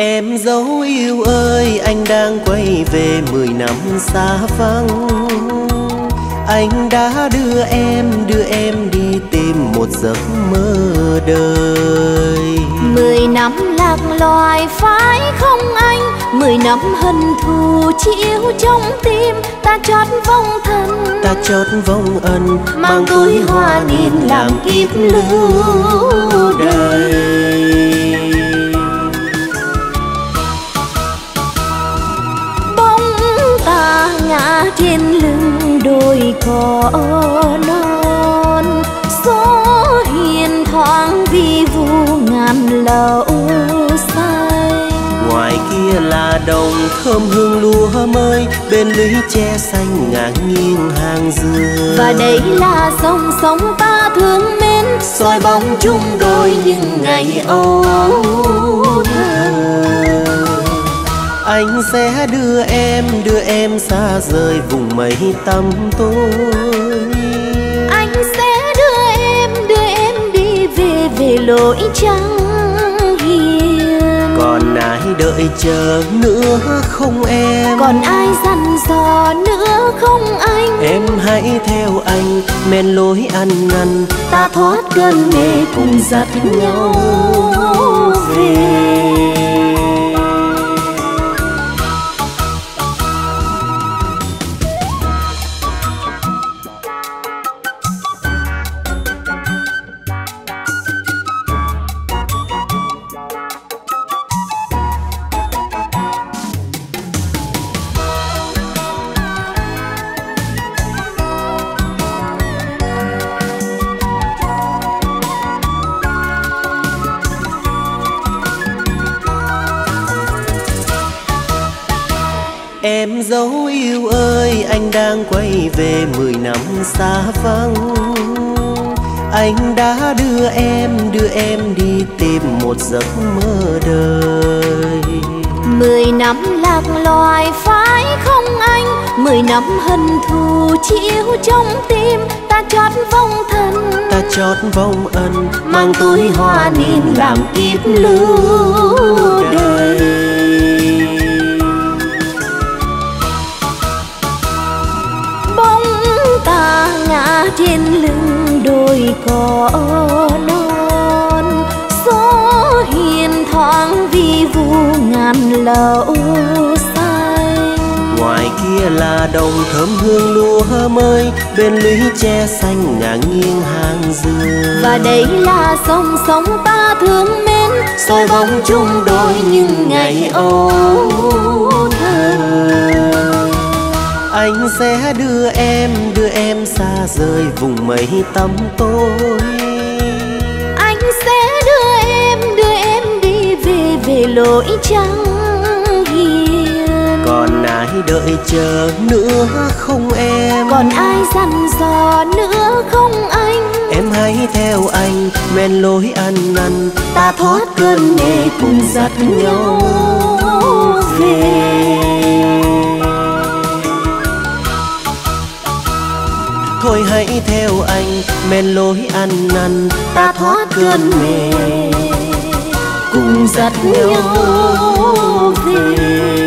Em dấu yêu ơi anh đang quay về mười năm xa vắng. Anh đã đưa em, đưa em đi tìm một giấc mơ đời. Mười năm lạc loài phải không anh Mười năm hận thù chiếu trong tim. Ta chót vong thân Ta chót vong ân Mang túi hoa niên làm kiếp lưu đời trên lưng đồi cỏ non gió hiền thoáng vi vu ngàn lầu xanh. Ngoài kia là đồng thơm hương lúa mới bên lũy tre xanh ngả nghiêng hàng dừa và đây là sông sông ta thương mến soi bóng chung đôi những ngày âu anh sẽ đưa em đưa em xa rời vùng mây tăm tối. Anh sẽ đưa em đưa em đi về về lối trắng hiền. Còn ai đợi chờ nữa không em? Còn ai dặn dò nữa không anh? Em hãy theo anh men lối ăn năn. Ta thoát cơn mê cùng dắt nhau về Em dấu yêu ơi anh đang quay về mười năm xa vắng. Anh đã đưa em đưa em đi tìm một giấc mơ đời. Mười năm lạc loài phải không anh Mười năm hận thù chiếu trong tim. Ta chót vong thân Ta chót vong ân Mang túi hoa niên làm kiếp lưu đời lầu xanh ngoài kia là đồng thơm hương lúa mới bên lũy tre xanh ngả nghiêng hàng dừa và đây là sông sông ta thương mến soi bóng chung đôi những ngày âu thơ. Anh sẽ đưa em đưa em xa rời vùng mây tăm tối. Anh sẽ đưa em đưa em đi về về lối trắng ai đợi chờ nữa không em? Còn ai dặn dò nữa không anh? Em hãy theo anh men lối ăn năn. Ta thoát cơn mê cùng dắt nhau về. Thôi hãy theo anh men lối ăn năn. Ta thoát cơn mê cùng dắt nhau về